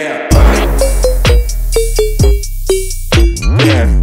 Yeah. Yeah.